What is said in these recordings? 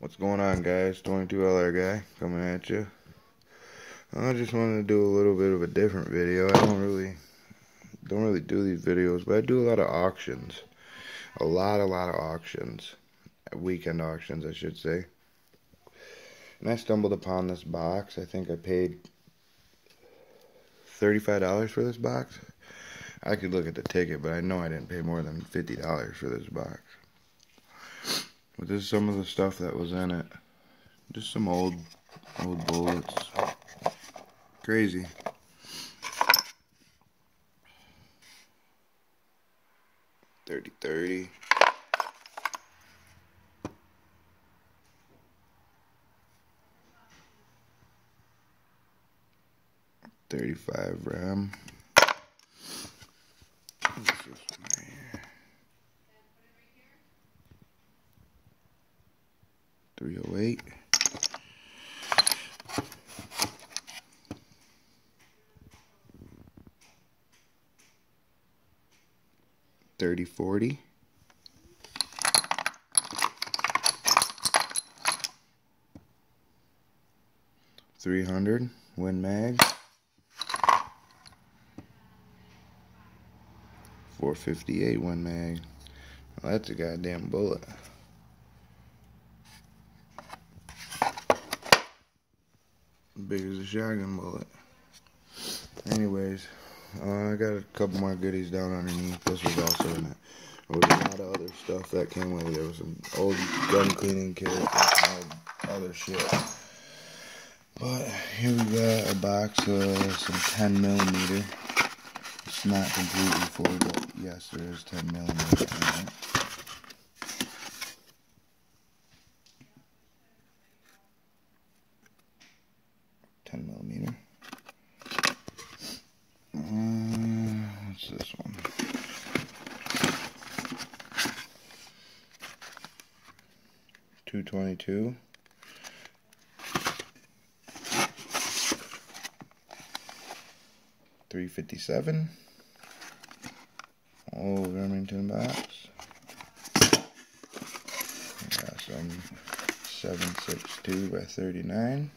What's going on guys? 22LR guy coming at you. I just wanted to do a little bit of a different video. I don't really don't really do these videos, but I do a lot of auctions. A lot, a lot of auctions. Weekend auctions, I should say. And I stumbled upon this box. I think I paid $35 for this box. I could look at the ticket, but I know I didn't pay more than $50 for this box. But this is some of the stuff that was in it. Just some old, old bullets. Crazy. Thirty thirty. Thirty-five Rem. 308. Thirty forty. Three hundred Win Mag. Four fifty eight Win Mag. Well, that's a goddamn bullet. Big as a shotgun bullet. Anyways, uh, I got a couple more goodies down underneath. This was also in it. There was a lot of other stuff that came with it. There was some old gun cleaning kit and other shit. But here we got a box of some 10 millimeter. It's not completely full, but yes, there is 10 millimeter in it. 10 millimeter. Uh, what's this one? Two twenty two. Three fifty seven. Old Remington box. Got some seven six two by thirty nine.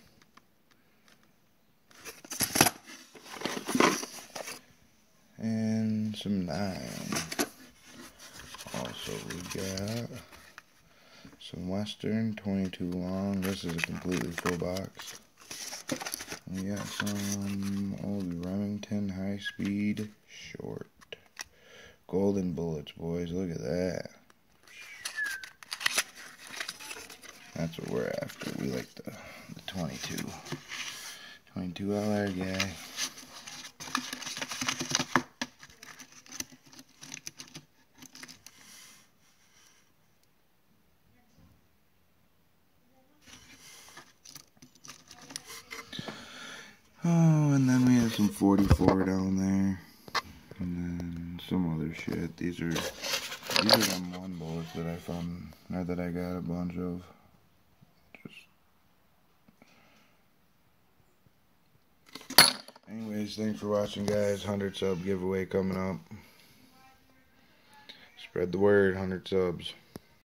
Some nine. Also, we got some Western 22 long. This is a completely full box. We got some old Remington high speed short. Golden bullets, boys. Look at that. That's what we're after. We like the, the 22. 22 LR guy. Oh, and then we have some 44 down there. And then some other shit. These are these are them one bullets that I found or that I got a bunch of. Just Anyways, thanks for watching guys. 100 sub giveaway coming up. Spread the word, 100 subs.